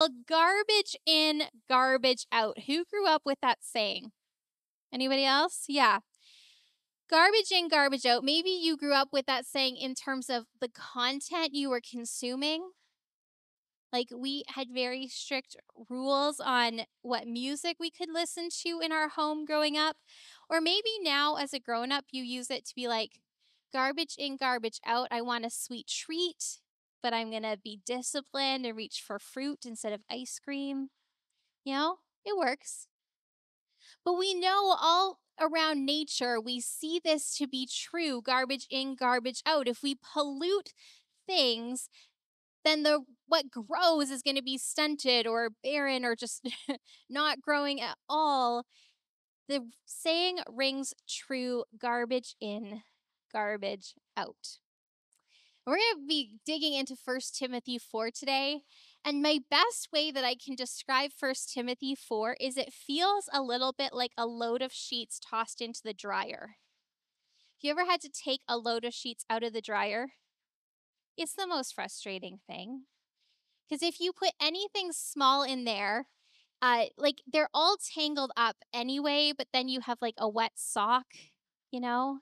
Well, garbage in, garbage out. Who grew up with that saying? Anybody else? Yeah. Garbage in, garbage out. Maybe you grew up with that saying in terms of the content you were consuming. Like we had very strict rules on what music we could listen to in our home growing up. Or maybe now as a grown up, you use it to be like, garbage in, garbage out. I want a sweet treat, but I'm going to be disciplined and reach for fruit instead of ice cream. You know, it works. But we know all around nature, we see this to be true garbage in, garbage out. If we pollute things, then the what grows is going to be stunted or barren or just not growing at all. The saying rings true garbage in, garbage out. We're going to be digging into 1 Timothy 4 today. And my best way that I can describe 1 Timothy 4 is it feels a little bit like a load of sheets tossed into the dryer. Have you ever had to take a load of sheets out of the dryer? It's the most frustrating thing. Because if you put anything small in there, uh, like they're all tangled up anyway, but then you have like a wet sock, you know,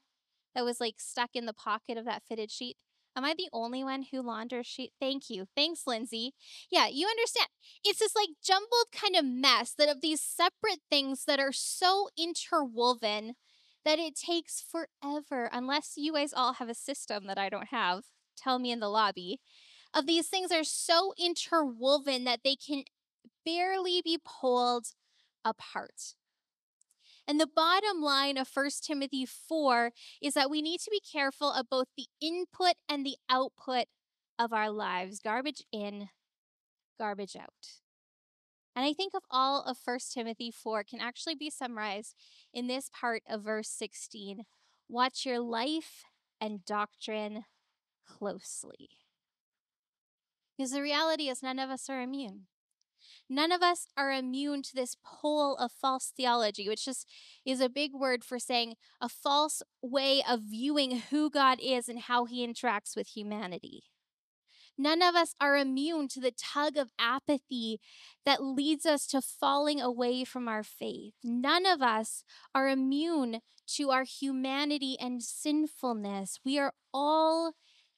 that was like stuck in the pocket of that fitted sheet. Am I the only one who launders sheet? Thank you. Thanks, Lindsay. Yeah, you understand. It's this like jumbled kind of mess that of these separate things that are so interwoven that it takes forever, unless you guys all have a system that I don't have. Tell me in the lobby. Of these things are so interwoven that they can barely be pulled apart. And the bottom line of 1 Timothy 4 is that we need to be careful of both the input and the output of our lives garbage in, garbage out. And I think of all of 1 Timothy 4 can actually be summarized in this part of verse 16 Watch your life and doctrine closely. Because the reality is, none of us are immune. None of us are immune to this pull of false theology, which just is a big word for saying a false way of viewing who God is and how he interacts with humanity. None of us are immune to the tug of apathy that leads us to falling away from our faith. None of us are immune to our humanity and sinfulness. We are all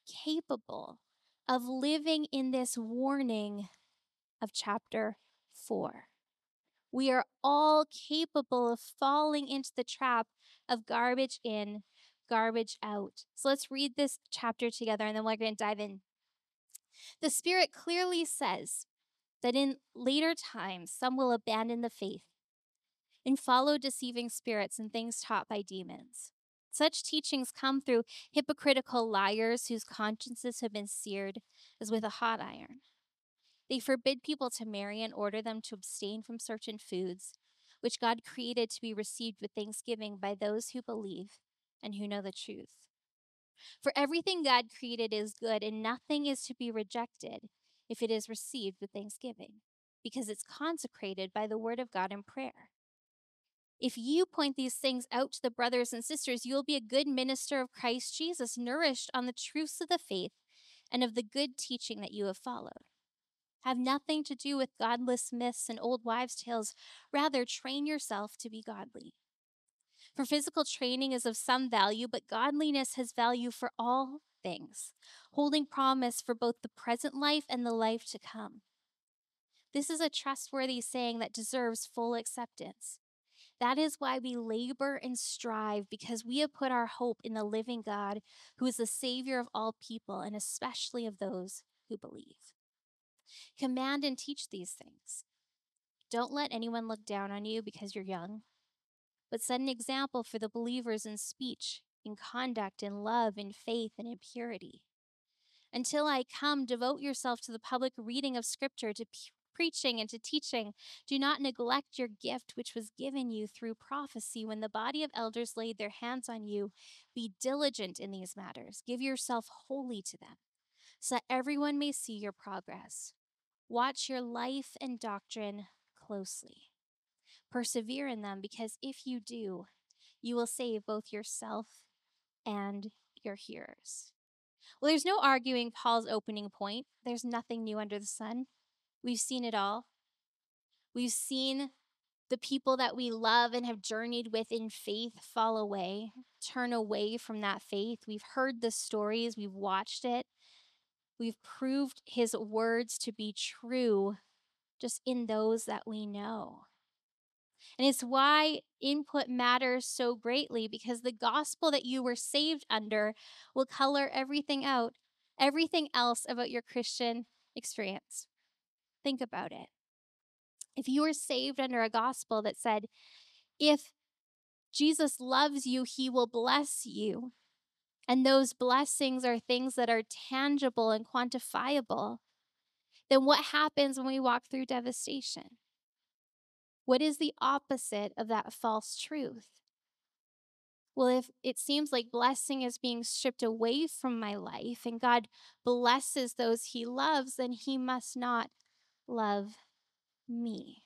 capable of living in this warning of chapter 4. We are all capable of falling into the trap of garbage in, garbage out. So let's read this chapter together and then we're going to dive in. The Spirit clearly says that in later times, some will abandon the faith and follow deceiving spirits and things taught by demons. Such teachings come through hypocritical liars whose consciences have been seared as with a hot iron. They forbid people to marry and order them to abstain from certain foods, which God created to be received with thanksgiving by those who believe and who know the truth. For everything God created is good, and nothing is to be rejected if it is received with thanksgiving, because it's consecrated by the word of God in prayer. If you point these things out to the brothers and sisters, you will be a good minister of Christ Jesus, nourished on the truths of the faith and of the good teaching that you have followed have nothing to do with godless myths and old wives' tales. Rather, train yourself to be godly. For physical training is of some value, but godliness has value for all things, holding promise for both the present life and the life to come. This is a trustworthy saying that deserves full acceptance. That is why we labor and strive, because we have put our hope in the living God, who is the Savior of all people, and especially of those who believe. Command and teach these things. Don't let anyone look down on you because you're young, but set an example for the believers in speech, in conduct, in love, in faith, and in purity. Until I come, devote yourself to the public reading of Scripture, to p- preaching, and to teaching. Do not neglect your gift, which was given you through prophecy when the body of elders laid their hands on you. Be diligent in these matters, give yourself wholly to them, so that everyone may see your progress. Watch your life and doctrine closely. Persevere in them because if you do, you will save both yourself and your hearers. Well, there's no arguing Paul's opening point. There's nothing new under the sun. We've seen it all. We've seen the people that we love and have journeyed with in faith fall away, turn away from that faith. We've heard the stories, we've watched it. We've proved his words to be true just in those that we know. And it's why input matters so greatly because the gospel that you were saved under will color everything out, everything else about your Christian experience. Think about it. If you were saved under a gospel that said, if Jesus loves you, he will bless you, and those blessings are things that are tangible and quantifiable, then what happens when we walk through devastation? What is the opposite of that false truth? Well, if it seems like blessing is being stripped away from my life and God blesses those he loves, then he must not love me.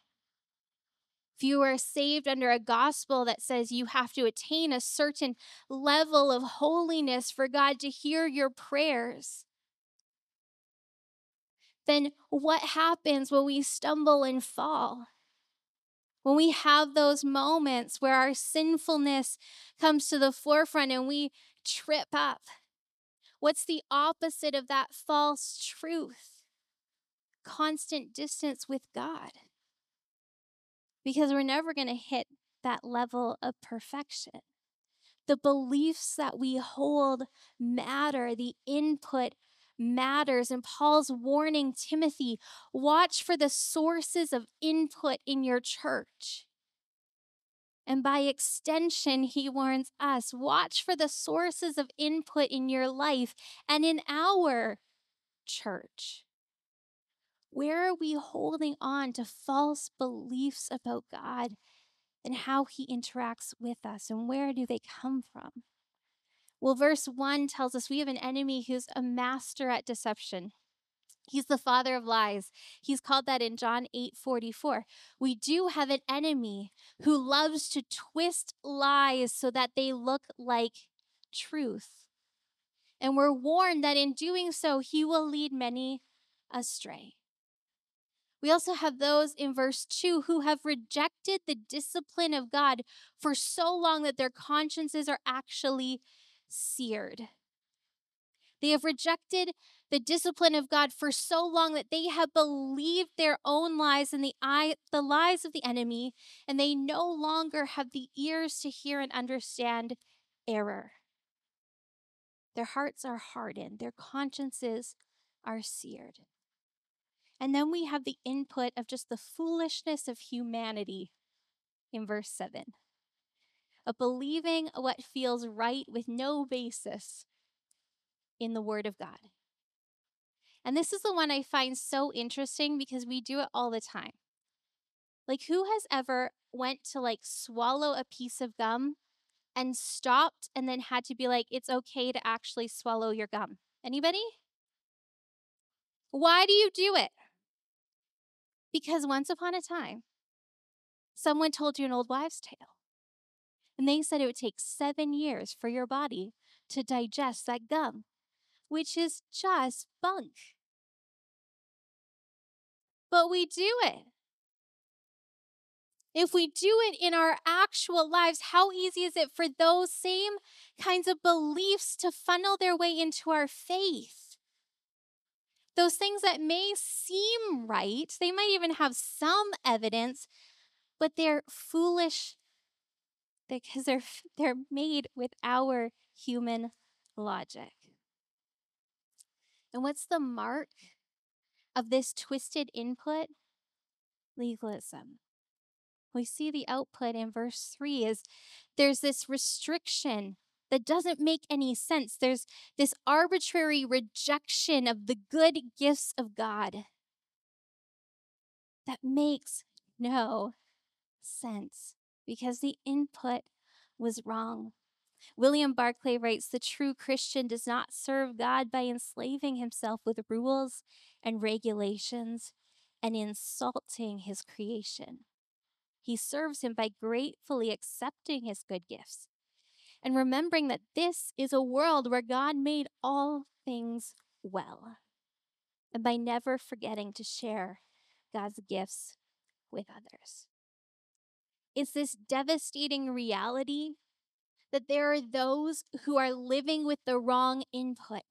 If you are saved under a gospel that says you have to attain a certain level of holiness for God to hear your prayers, then what happens when we stumble and fall? When we have those moments where our sinfulness comes to the forefront and we trip up, what's the opposite of that false truth? Constant distance with God. Because we're never going to hit that level of perfection. The beliefs that we hold matter, the input matters. And Paul's warning Timothy watch for the sources of input in your church. And by extension, he warns us watch for the sources of input in your life and in our church. Where are we holding on to false beliefs about God and how he interacts with us? And where do they come from? Well, verse 1 tells us we have an enemy who's a master at deception. He's the father of lies. He's called that in John 8 44. We do have an enemy who loves to twist lies so that they look like truth. And we're warned that in doing so, he will lead many astray. We also have those in verse 2 who have rejected the discipline of God for so long that their consciences are actually seared. They have rejected the discipline of God for so long that they have believed their own lies and the eye, the lies of the enemy, and they no longer have the ears to hear and understand error. Their hearts are hardened, their consciences are seared. And then we have the input of just the foolishness of humanity in verse 7 of believing what feels right with no basis in the Word of God. And this is the one I find so interesting because we do it all the time. Like who has ever went to like swallow a piece of gum and stopped and then had to be like it's okay to actually swallow your gum? Anybody? Why do you do it? Because once upon a time someone told you an old wives' tale. And they said it would take seven years for your body to digest that gum, which is just bunk. But we do it. If we do it in our actual lives, how easy is it for those same kinds of beliefs to funnel their way into our faith? Those things that may seem right, they might even have some evidence, but they're foolish because they're they're made with our human logic. And what's the mark of this twisted input? Legalism. We see the output in verse 3 is there's this restriction that doesn't make any sense. There's this arbitrary rejection of the good gifts of God that makes no sense because the input was wrong. William Barclay writes The true Christian does not serve God by enslaving himself with rules and regulations and insulting his creation. He serves him by gratefully accepting his good gifts and remembering that this is a world where God made all things well, and by never forgetting to share God's gifts with others. It's this devastating reality that there are those who are living with the wrong input.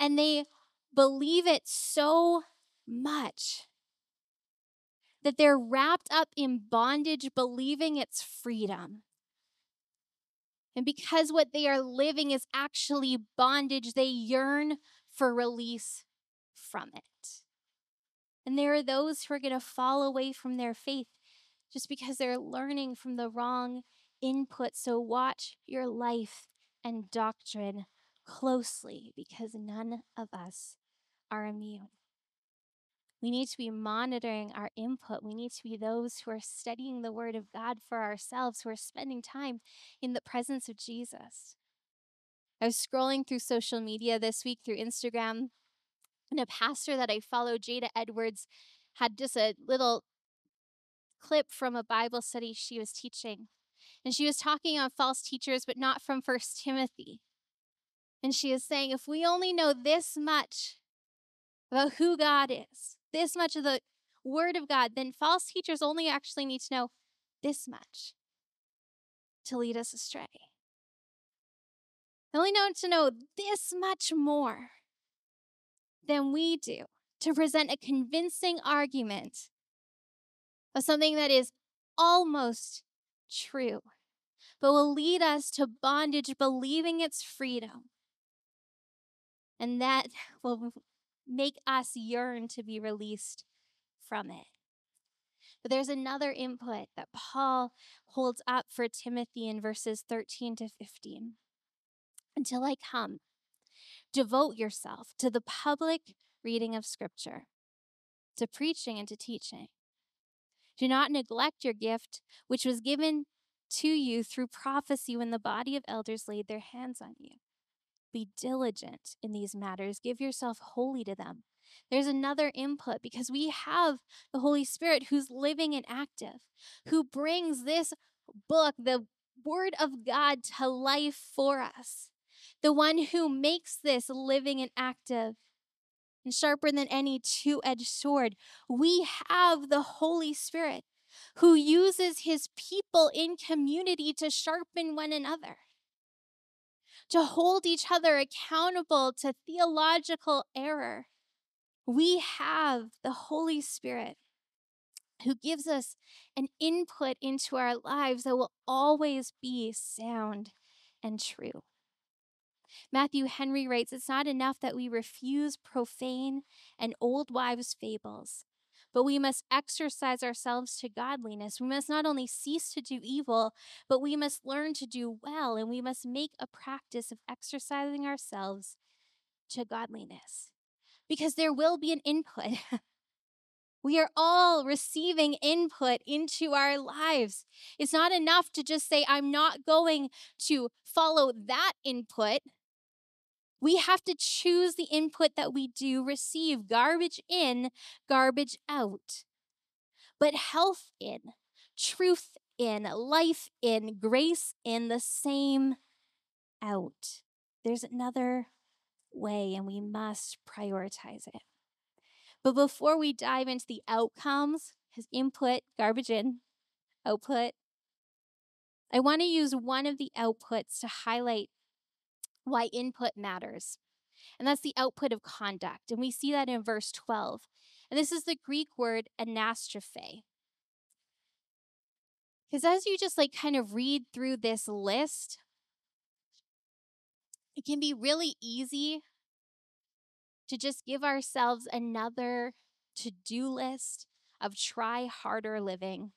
And they believe it so much that they're wrapped up in bondage, believing it's freedom. And because what they are living is actually bondage, they yearn for release from it. And there are those who are going to fall away from their faith just because they're learning from the wrong input. So watch your life and doctrine closely because none of us are immune. We need to be monitoring our input. We need to be those who are studying the Word of God for ourselves, who are spending time in the presence of Jesus. I was scrolling through social media this week through Instagram, and a pastor that I follow, Jada Edwards, had just a little clip from a Bible study she was teaching. And she was talking on false teachers, but not from First Timothy. And she is saying, if we only know this much about who God is, this much of the Word of God, then false teachers only actually need to know this much to lead us astray. They only need to know this much more than we do to present a convincing argument of something that is almost true, but will lead us to bondage, believing it's freedom. And that will make us yearn to be released from it. But there's another input that Paul holds up for Timothy in verses 13 to 15. Until I come, devote yourself to the public reading of Scripture, to preaching and to teaching. Do not neglect your gift, which was given to you through prophecy when the body of elders laid their hands on you. Be diligent in these matters. Give yourself wholly to them. There's another input because we have the Holy Spirit who's living and active, who brings this book, the Word of God, to life for us. The one who makes this living and active and sharper than any two edged sword. We have the Holy Spirit who uses his people in community to sharpen one another to hold each other accountable to theological error. We have the Holy Spirit who gives us an input into our lives that will always be sound and true. Matthew Henry writes It's not enough that we refuse profane and old wives' fables but we must exercise ourselves to godliness. We must not only cease to do evil, but we must learn to do well, and we must make a practice of exercising ourselves to godliness. Because there will be an input. We are all receiving input into our lives. It's not enough to just say, I'm not going to follow that input. We have to choose the input that we do receive garbage in, garbage out. But health in, truth in, life in, grace in, the same out. There's another way, and we must prioritize it. But before we dive into the outcomes, his input, garbage in, output, I want to use one of the outputs to highlight why input matters. And that's the output of conduct. And we see that in verse 12. And this is the Greek word anastrophe. Because as you just like kind of read through this list, it can be really easy to just give ourselves another to do list of try harder living.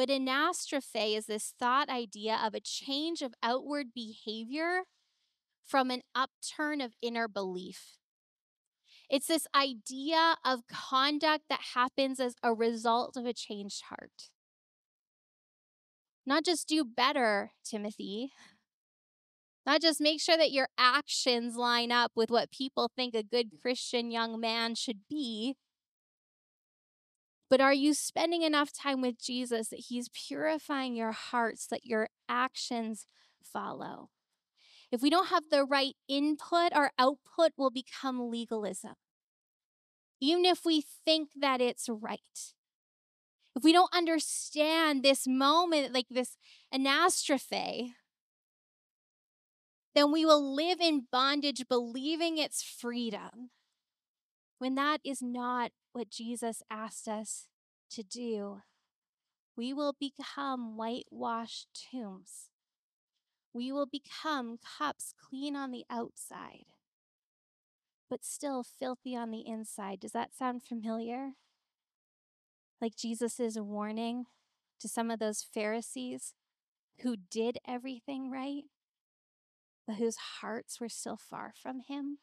But anastrophe is this thought idea of a change of outward behavior from an upturn of inner belief. It's this idea of conduct that happens as a result of a changed heart. Not just do better, Timothy. Not just make sure that your actions line up with what people think a good Christian young man should be, but are you spending enough time with Jesus that He's purifying your hearts, that your actions follow? If we don't have the right input, our output will become legalism. even if we think that it's right. If we don't understand this moment, like this anastrophe, then we will live in bondage believing it's freedom when that is not what Jesus asked us to do. We will become whitewashed tombs. We will become cups clean on the outside, but still filthy on the inside. Does that sound familiar? Like Jesus' warning to some of those Pharisees who did everything right, but whose hearts were still far from Him?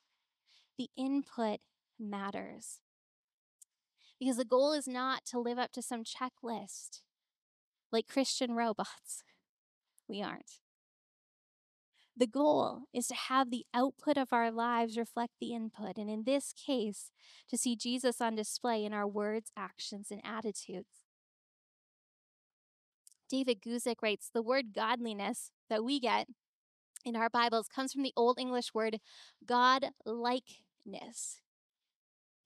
The input matters. Because the goal is not to live up to some checklist like Christian robots. We aren't. The goal is to have the output of our lives reflect the input, and in this case, to see Jesus on display in our words, actions, and attitudes. David Guzik writes The word godliness that we get in our Bibles comes from the Old English word God likeness.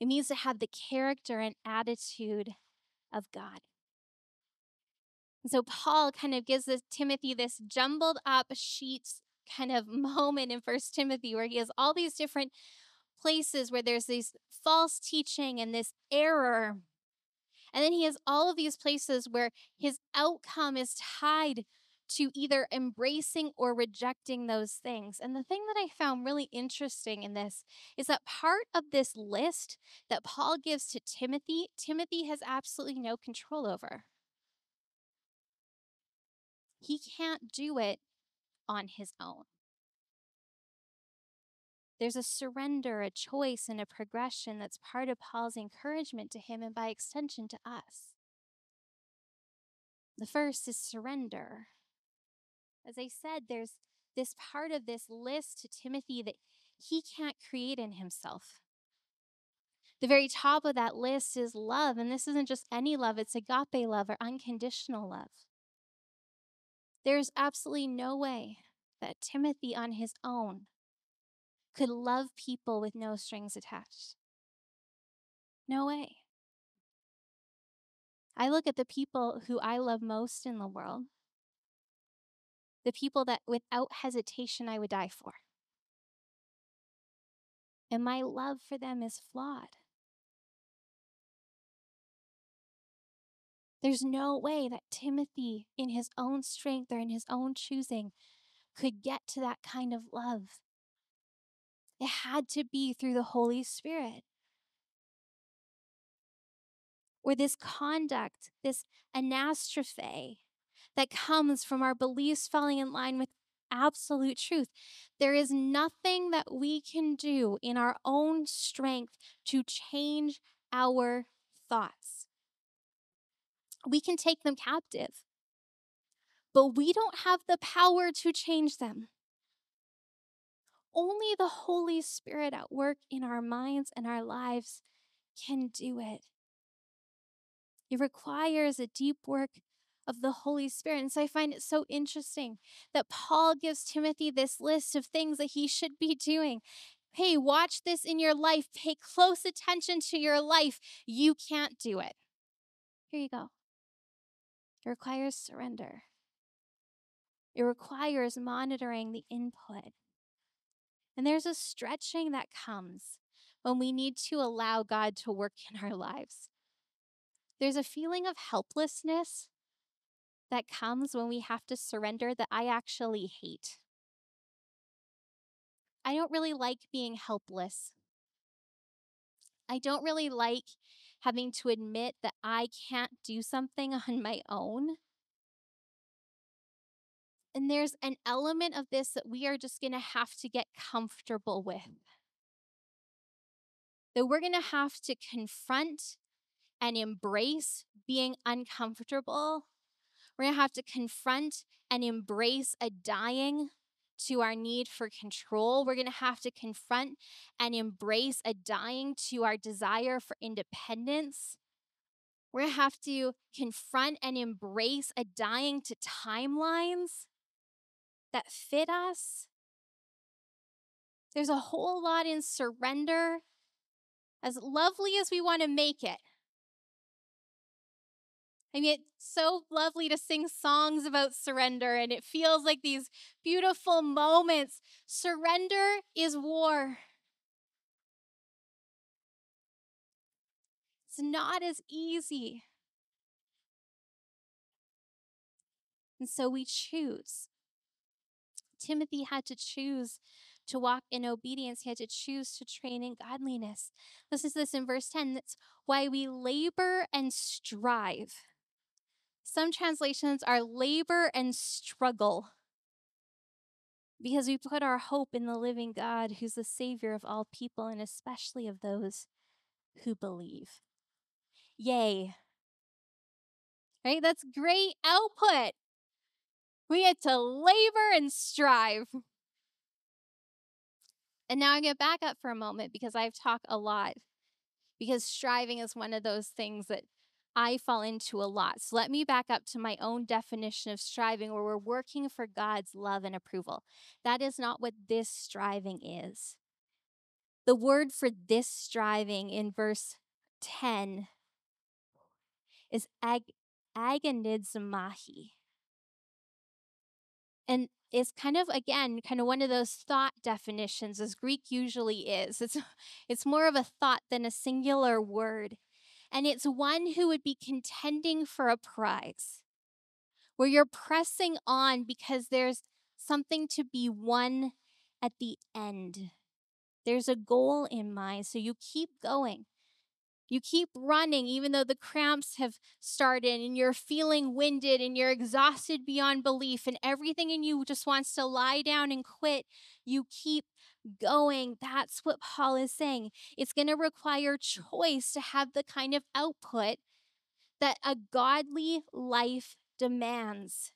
It means to have the character and attitude of God. And so Paul kind of gives this, Timothy this jumbled up sheets kind of moment in First Timothy where he has all these different places where there's this false teaching and this error. And then he has all of these places where his outcome is tied to either embracing or rejecting those things. And the thing that I found really interesting in this is that part of this list that Paul gives to Timothy, Timothy has absolutely no control over. He can't do it on his own. There's a surrender, a choice, and a progression that's part of Paul's encouragement to him and by extension to us. The first is surrender. As I said, there's this part of this list to Timothy that he can't create in himself. The very top of that list is love, and this isn't just any love, it's agape love or unconditional love. There's absolutely no way that Timothy on his own could love people with no strings attached. No way. I look at the people who I love most in the world, the people that without hesitation I would die for. And my love for them is flawed. There's no way that Timothy, in his own strength or in his own choosing, could get to that kind of love. It had to be through the Holy Spirit. Or this conduct, this anastrophe that comes from our beliefs falling in line with absolute truth. There is nothing that we can do in our own strength to change our thoughts we can take them captive. But we don't have the power to change them. Only the Holy Spirit at work in our minds and our lives can do it. It requires a deep work of the Holy Spirit. And so I find it so interesting that Paul gives Timothy this list of things that he should be doing. Hey, watch this in your life. Pay close attention to your life. You can't do it. Here you go. It requires surrender. It requires monitoring the input. And there's a stretching that comes when we need to allow God to work in our lives. There's a feeling of helplessness that comes when we have to surrender that I actually hate. I don't really like being helpless. I don't really like having to admit that I can't do something on my own. And there's an element of this that we are just going to have to get comfortable with. That we're going to have to confront and embrace being uncomfortable. We're going to have to confront and embrace a dying to our need for control. We're going to have to confront and embrace a dying to our desire for independence. We're going to have to confront and embrace a dying to timelines that fit us. There's a whole lot in surrender as lovely as we want to make it. I mean, it's so lovely to sing songs about surrender, and it feels like these beautiful moments. Surrender is war. It's not as easy. And so we choose. Timothy had to choose to walk in obedience. He had to choose to train in godliness. Listen to this in verse 10. That's why we labor and strive. Some translations are labor and struggle because we put our hope in the living God who's the Savior of all people and especially of those who believe. Yay. Right? That's great output. We get to labor and strive. And now I get back up for a moment because I've talked a lot. Because striving is one of those things that I fall into a lot. So let me back up to my own definition of striving, where we're working for God's love and approval. That is not what this striving is. The word for this striving in verse 10 is ag-. And it's kind of again kind of one of those thought definitions as greek usually is it's it's more of a thought than a singular word and it's one who would be contending for a prize where you're pressing on because there's something to be won at the end there's a goal in mind so you keep going you keep running even though the cramps have started and you're feeling winded and you're exhausted beyond belief and everything in you just wants to lie down and quit. You keep going. That's what Paul is saying. It's going to require choice to have the kind of output that a godly life demands.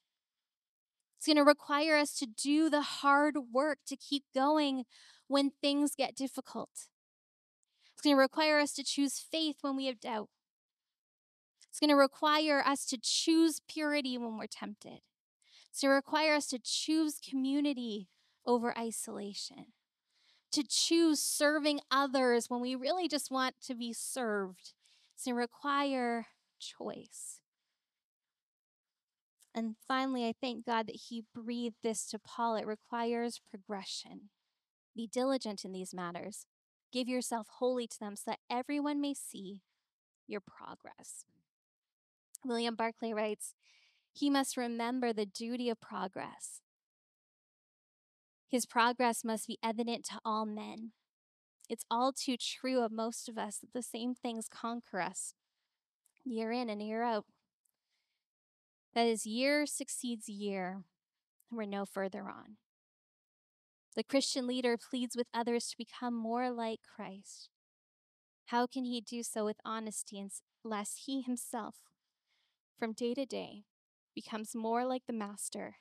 It's going to require us to do the hard work to keep going when things get difficult. It's going to require us to choose faith when we have doubt. It's going to require us to choose purity when we're tempted. It's going to require us to choose community over isolation, to choose serving others when we really just want to be served. To require choice. And finally, I thank God that He breathed this to Paul. It requires progression. Be diligent in these matters. Give yourself wholly to them so that everyone may see your progress. William Barclay writes, He must remember the duty of progress. His progress must be evident to all men. It's all too true of most of us that the same things conquer us year in and year out. That is, year succeeds year, we're no further on. The Christian leader pleads with others to become more like Christ. How can he do so with honesty unless he himself, from day to day, becomes more like the Master,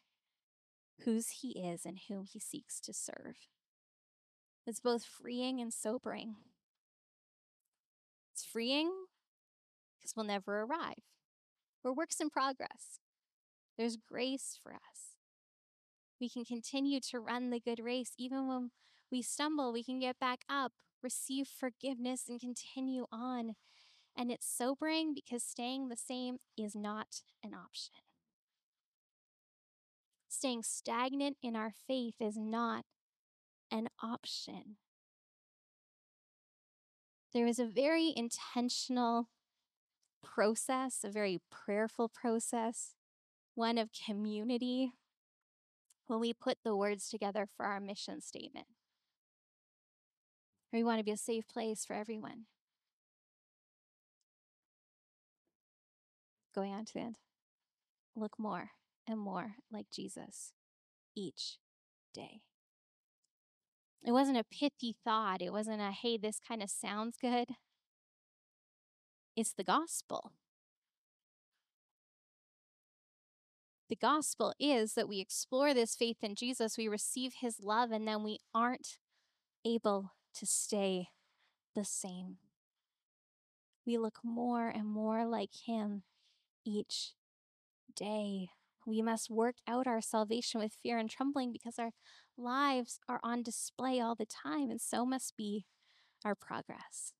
whose he is and whom he seeks to serve? It's both freeing and sobering. It's freeing because we'll never arrive. We're works in progress. There's grace for us. We can continue to run the good race. Even when we stumble, we can get back up, receive forgiveness, and continue on. And it's sobering because staying the same is not an option. Staying stagnant in our faith is not an option. There is a very intentional process, a very prayerful process, one of community when we put the words together for our mission statement. We want to be a safe place for everyone. Going on to the end. Look more and more like Jesus each day. It wasn't a pithy thought. It wasn't a, hey, this kind of sounds good. It's the gospel. The gospel is that we explore this faith in Jesus, we receive his love, and then we aren't able to stay the same. We look more and more like him each day. We must work out our salvation with fear and trembling because our lives are on display all the time, and so must be our progress.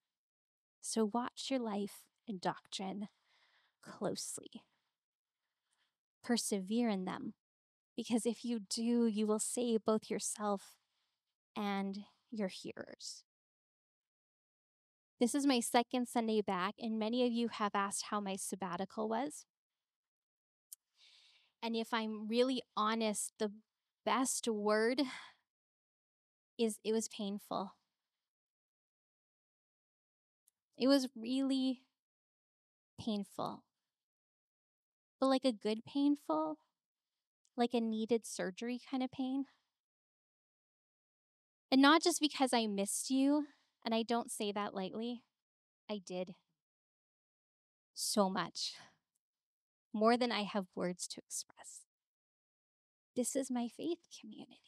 So watch your life and doctrine closely. Persevere in them, because if you do, you will save both yourself and your hearers. This is my second Sunday back, and many of you have asked how my sabbatical was. And if I'm really honest, the best word is it was painful. It was really painful. But like a good painful, like a needed surgery kind of pain. And not just because I missed you, and I don't say that lightly, I did so much, more than I have words to express. This is my faith community.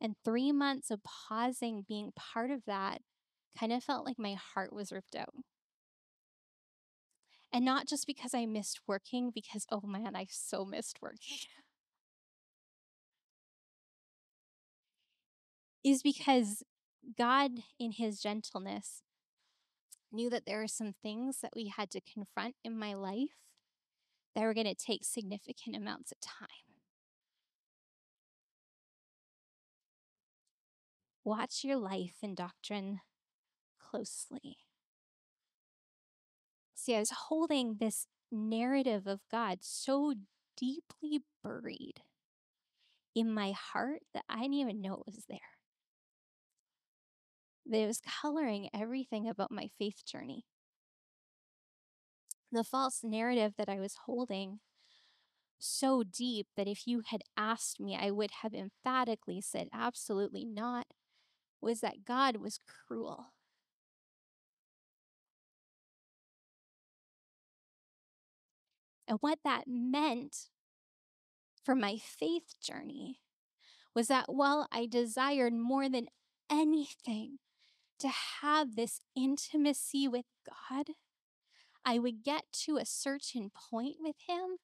And three months of pausing, being part of that, kind of felt like my heart was ripped out. And not just because I missed working, because oh man, I so missed working. is because God, in his gentleness, knew that there are some things that we had to confront in my life that were going to take significant amounts of time. Watch your life and doctrine closely. See, I was holding this narrative of God so deeply buried in my heart that I didn't even know it was there. That it was coloring everything about my faith journey. The false narrative that I was holding so deep that if you had asked me, I would have emphatically said, absolutely not, was that God was cruel. And what that meant for my faith journey was that while I desired more than anything to have this intimacy with God, I would get to a certain point with Him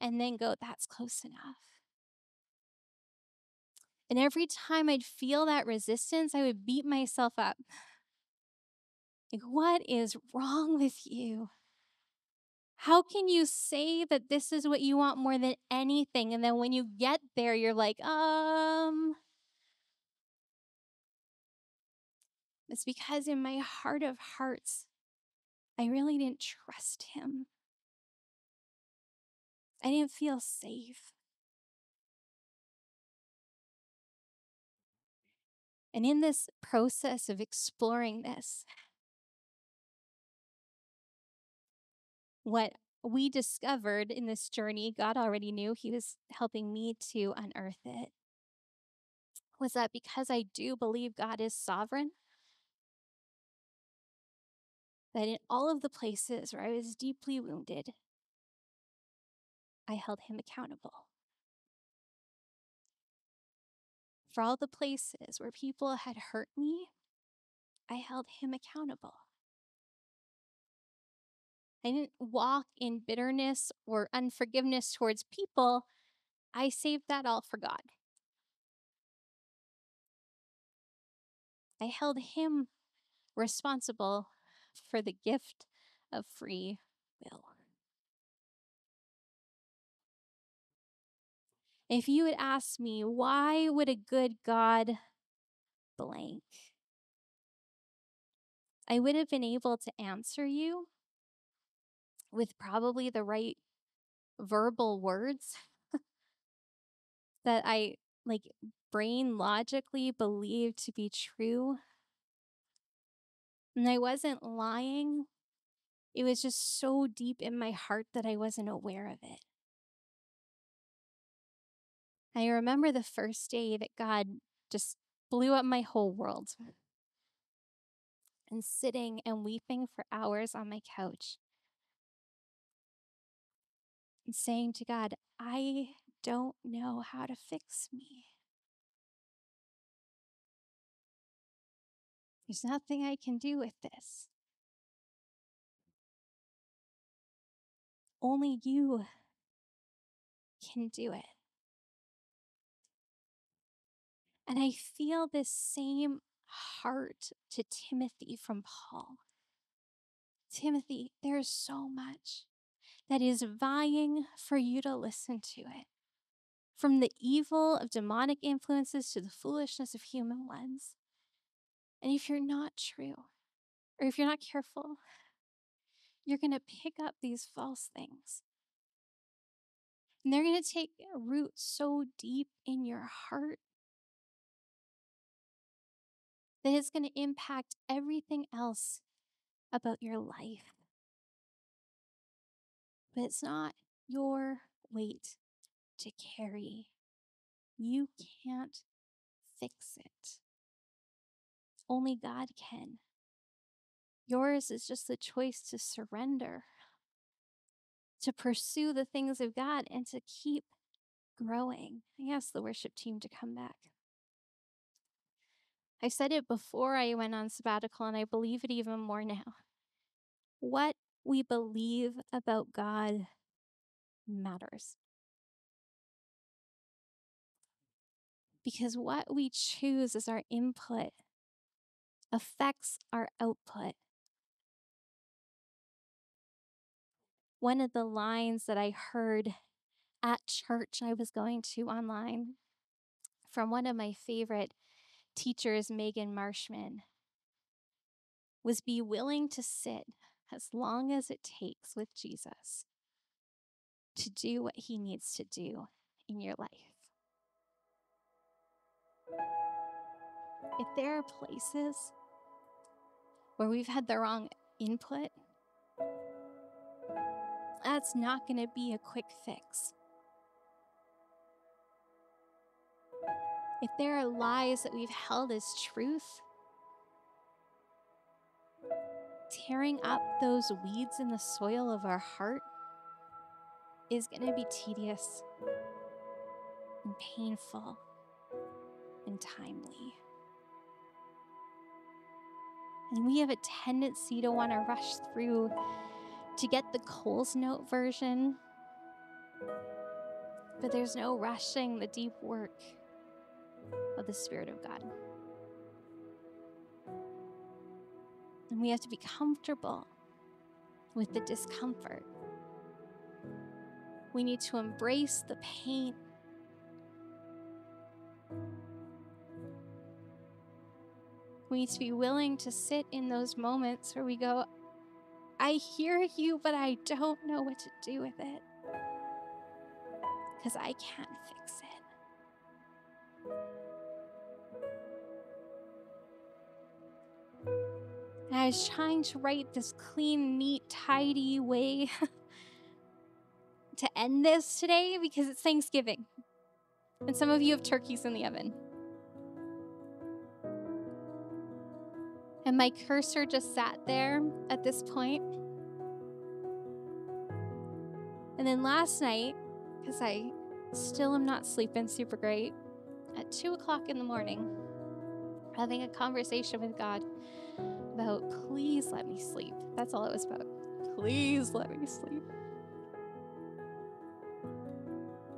and then go, that's close enough. And every time I'd feel that resistance, I would beat myself up. Like, what is wrong with you? How can you say that this is what you want more than anything? And then when you get there, you're like, um. It's because in my heart of hearts, I really didn't trust him. I didn't feel safe. And in this process of exploring this, what we discovered in this journey, God already knew He was helping me to unearth it, was that because I do believe God is sovereign, that in all of the places where I was deeply wounded, I held Him accountable. For all the places where people had hurt me, I held Him accountable. I didn't walk in bitterness or unforgiveness towards people. I saved that all for God. I held him responsible for the gift of free will. If you had asked me, why would a good God blank? I would have been able to answer you with probably the right verbal words that I like brain logically believed to be true. And I wasn't lying. It was just so deep in my heart that I wasn't aware of it. I remember the first day that God just blew up my whole world and sitting and weeping for hours on my couch and saying to God, I don't know how to fix me. There's nothing I can do with this. Only you can do it. And I feel this same heart to Timothy from Paul. Timothy, there's so much that is vying for you to listen to it. From the evil of demonic influences to the foolishness of human ones. And if you're not true, or if you're not careful, you're going to pick up these false things. And they're going to take root so deep in your heart that it's going to impact everything else about your life. But it's not your weight to carry. You can't fix it. Only God can. Yours is just the choice to surrender, to pursue the things of God, and to keep growing. I ask the worship team to come back. I said it before I went on sabbatical, and I believe it even more now. What we believe about God matters. Because what we choose as our input affects our output. One of the lines that I heard at church I was going to online from one of my favorite teachers, Megan Marshman, was be willing to sit as long as it takes with Jesus to do what he needs to do in your life. If there are places where we've had the wrong input, that's not going to be a quick fix. If there are lies that we've held as truth, tearing up those weeds in the soil of our heart is going to be tedious and painful and timely. And we have a tendency to want to rush through to get the Coles Note version, but there's no rushing the deep work of the Spirit of God. And we have to be comfortable with the discomfort. We need to embrace the pain. We need to be willing to sit in those moments where we go, I hear you, but I don't know what to do with it because I can't fix it. And I was trying to write this clean, neat, tidy way to end this today because it's Thanksgiving. And some of you have turkeys in the oven. And my cursor just sat there at this point. And then last night, because I still am not sleeping super great, at two o'clock in the morning, having a conversation with God about, please let me sleep. That's all it was about. Please let me sleep.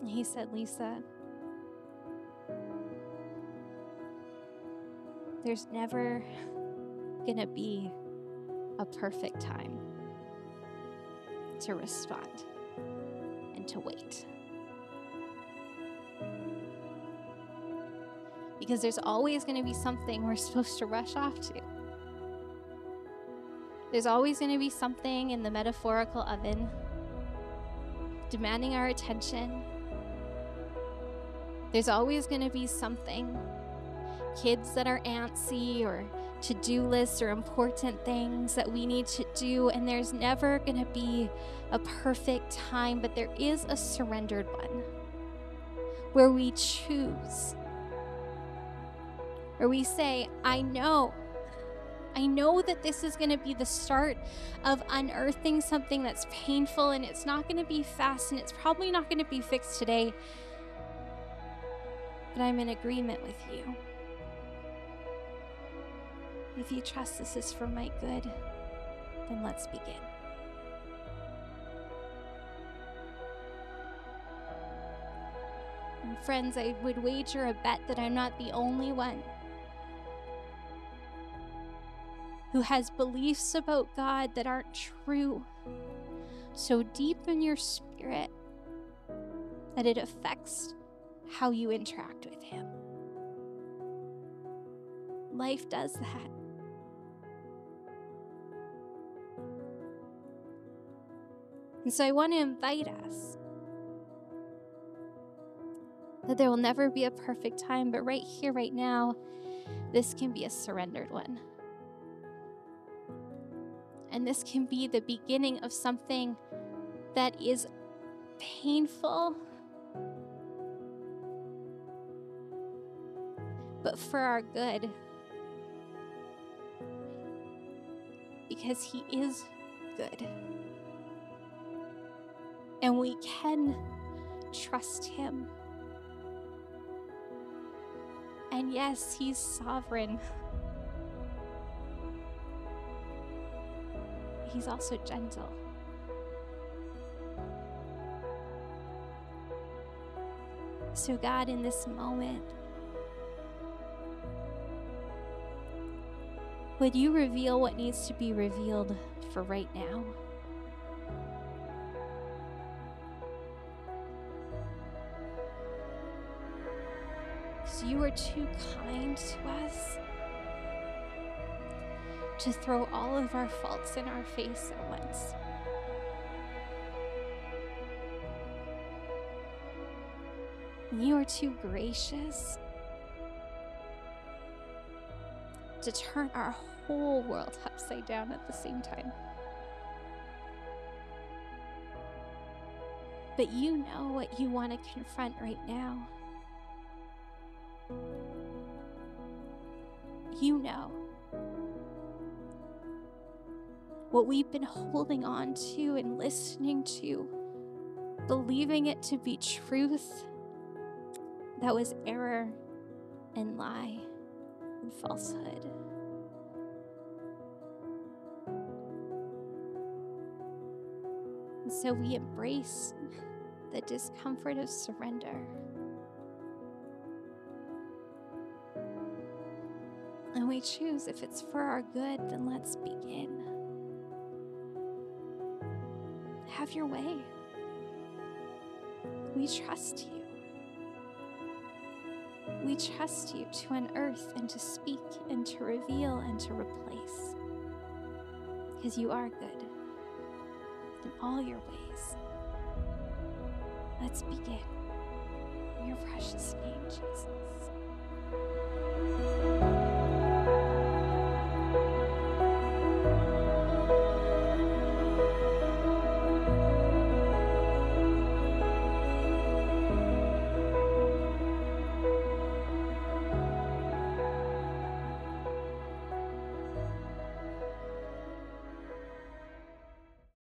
And he said, Lisa, there's never going to be a perfect time to respond and to wait. Because there's always going to be something we're supposed to rush off to. There's always going to be something in the metaphorical oven demanding our attention. There's always going to be something, kids that are antsy or to do lists or important things that we need to do, and there's never going to be a perfect time, but there is a surrendered one where we choose, where we say, I know I know that this is going to be the start of unearthing something that's painful and it's not going to be fast and it's probably not going to be fixed today. But I'm in agreement with you. If you trust this is for my good, then let's begin. And friends, I would wager a bet that I'm not the only one who has beliefs about God that aren't true so deep in your spirit that it affects how you interact with Him. Life does that. And so I want to invite us that there will never be a perfect time, but right here, right now, this can be a surrendered one. And this can be the beginning of something that is painful, but for our good. Because He is good. And we can trust Him. And yes, He's sovereign. He's also gentle. So, God, in this moment, would you reveal what needs to be revealed for right now? Too kind to us to throw all of our faults in our face at once. You are too gracious to turn our whole world upside down at the same time. But you know what you want to confront right now. You know what we've been holding on to and listening to, believing it to be truth that was error and lie and falsehood. And so we embrace the discomfort of surrender. And we choose if it's for our good, then let's begin. Have your way. We trust you. We trust you to unearth and to speak and to reveal and to replace. Because you are good in all your ways. Let's begin. In your precious name, Jesus.